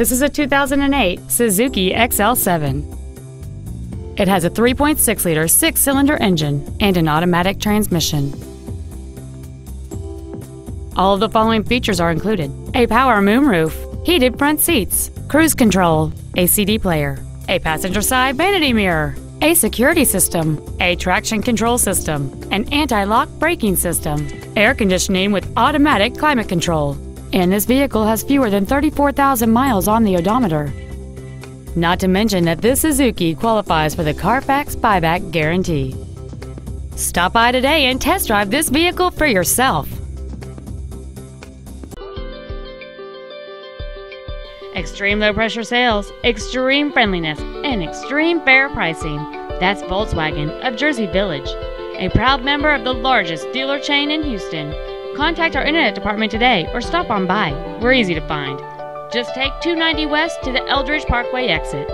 This is a 2008 Suzuki XL7. It has a 3.6 liter six cylinder engine and an automatic transmission. All of the following features are included a power moonroof, heated front seats, cruise control, a CD player, a passenger side vanity mirror, a security system, a traction control system, an anti lock braking system, air conditioning with automatic climate control, and this vehicle has fewer than 34,000 miles on the odometer. Not to mention that this Suzuki qualifies for the Carfax buyback guarantee. Stop by today and test drive this vehicle for yourself. Extreme low pressure sales, extreme friendliness, and extreme fair pricing. That's Volkswagen of Jersey Village, a proud member of the largest dealer chain in Houston. Contact our internet department today or stop on by. We're easy to find. Just take 290 West to the Eldridge Parkway exit.